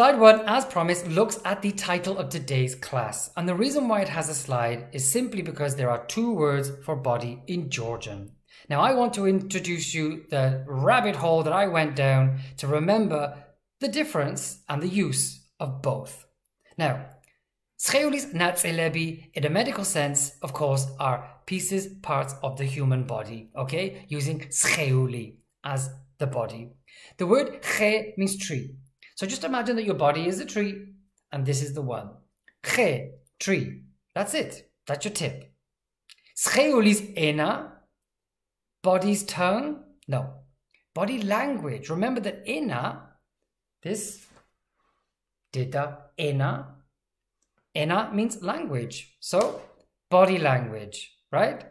Slide one, as promised, looks at the title of today's class. And the reason why it has a slide is simply because there are two words for body in Georgian. Now, I want to introduce you the rabbit hole that I went down to remember the difference and the use of both. Now, Scheulis natselebi, in a medical sense, of course, are pieces, parts of the human body, okay? Using scheuli as the body. The word che means tree. So just imagine that your body is a tree and this is the one. Che, tree. That's it. That's your tip. Scheulis ena, body's tongue. No. Body language. Remember that ena, this, dita, ena, ena means language. So body language, right?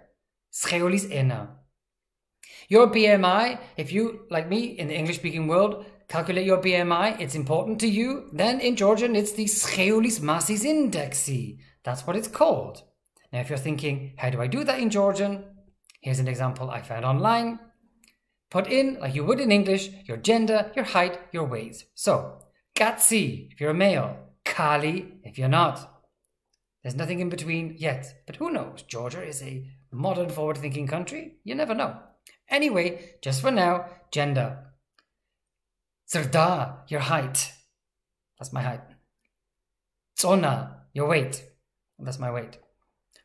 Scheulis ena. Your BMI, if you, like me, in the English speaking world, calculate your BMI, it's important to you, then in Georgian it's the Scheulis Massis Indexi. That's what it's called. Now, if you're thinking, how do I do that in Georgian? Here's an example I found online. Put in, like you would in English, your gender, your height, your weight. So, Gatsi if you're a male, Kali if you're not. There's nothing in between yet, but who knows? Georgia is a modern, forward thinking country. You never know. Anyway, just for now, gender. Zerda, your height. That's my height. Tsona, your weight. That's my weight.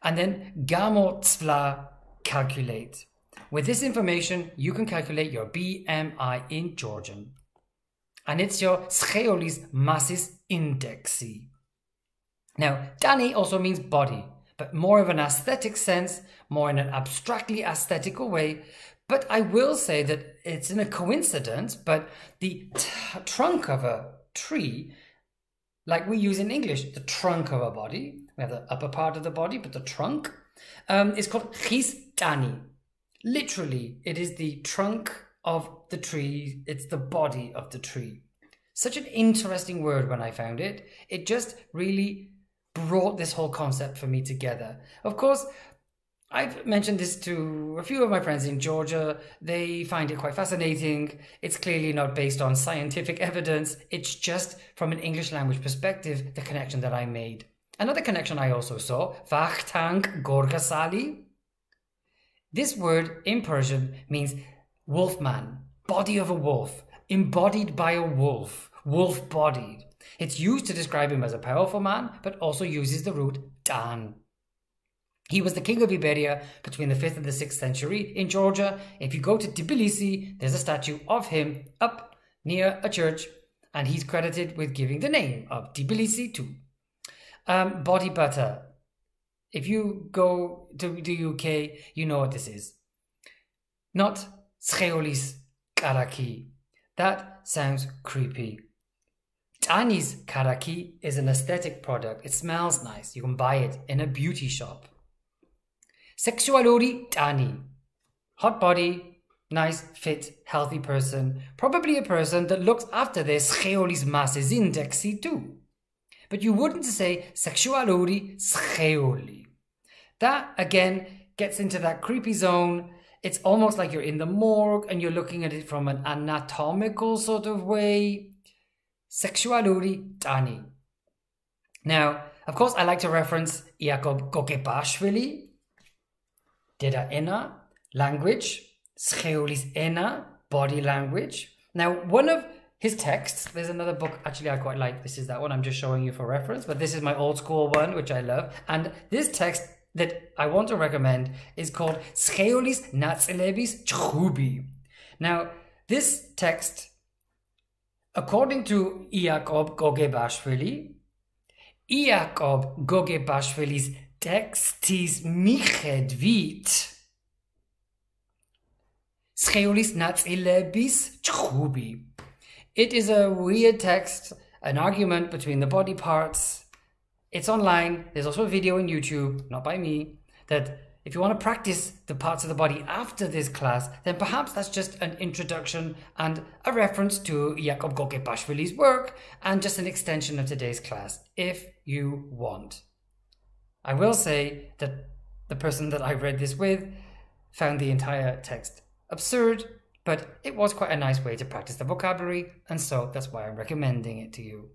And then gamotsvla, calculate. With this information, you can calculate your BMI in Georgian. And it's your Scheolis Masses Indexi. Now, Dani also means body, but more of an aesthetic sense, more in an abstractly aesthetical way, but I will say that it's in a coincidence, but the trunk of a tree, like we use in English, the trunk of a body, we have the upper part of the body, but the trunk um, is called chistani. Literally, it is the trunk of the tree, it's the body of the tree. Such an interesting word when I found it. It just really brought this whole concept for me together. Of course, I've mentioned this to a few of my friends in Georgia. They find it quite fascinating. It's clearly not based on scientific evidence. It's just from an English language perspective, the connection that I made. Another connection I also saw, Vachtang Gorgasali. This word in Persian means wolfman, body of a wolf, embodied by a wolf, wolf bodied. It's used to describe him as a powerful man, but also uses the root dan. He was the king of Iberia between the 5th and the 6th century in Georgia. If you go to Tbilisi, there's a statue of him up near a church, and he's credited with giving the name of Tbilisi too. Um, body butter. If you go to the UK, you know what this is. Not Scheolis Karaki. That sounds creepy. Tani's Karaki is an aesthetic product. It smells nice. You can buy it in a beauty shop. Sexuality Dani. Hot body, nice, fit, healthy person. Probably a person that looks after their scheolis masses indexi too. But you wouldn't say sexuality scheoli. That again gets into that creepy zone. It's almost like you're in the morgue and you're looking at it from an anatomical sort of way. Sexuality Dani. Now, of course, I like to reference Iakob Gogebashvili, Deda Ena, language, Scheulis Ena, body language. Now, one of his texts, there's another book actually I quite like. This is that one I'm just showing you for reference, but this is my old school one, which I love. And this text that I want to recommend is called Scheulis Natsilebis Chubi. Now, this text, according to Iakob Gogebashvili, Iakob Gogebashvili's ტექსტის მიხედვით სხეულის ნაწილების ჩხუბი. It is a weird text, an argument between the body parts. It's online. There's also a video on YouTube, not by me, that if you want to practice the parts of the body after this class, then perhaps that's just an introduction and a reference to Iakob Gogebashvili's work and just an extension of today's class, if you want. I will say that the person that I read this with found the entire text absurd, but it was quite a nice way to practice the vocabulary, and so that's why I'm recommending it to you.